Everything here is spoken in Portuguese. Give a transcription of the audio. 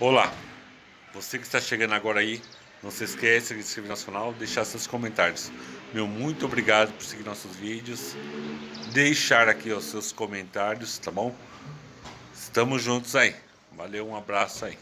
Olá, você que está chegando agora aí, não se esqueça de se inscrever no nosso canal, deixar seus comentários. Meu muito obrigado por seguir nossos vídeos, deixar aqui os seus comentários, tá bom? Estamos juntos aí. Valeu, um abraço aí.